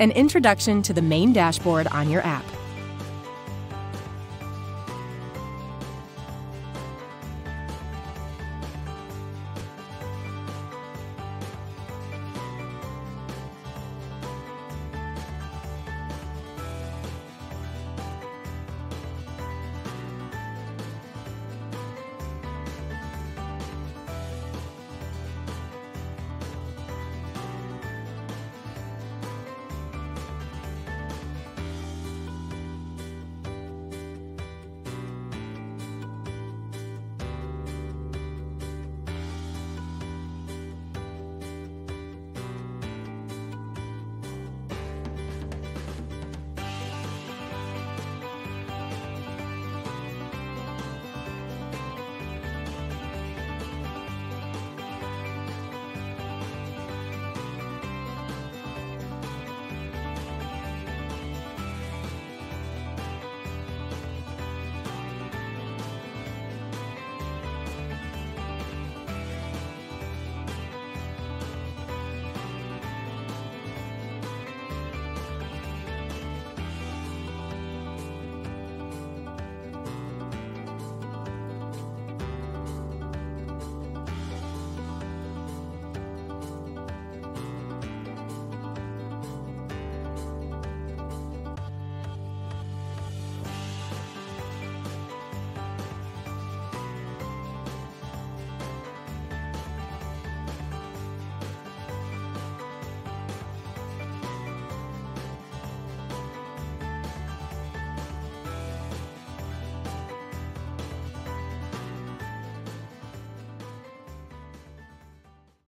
an introduction to the main dashboard on your app.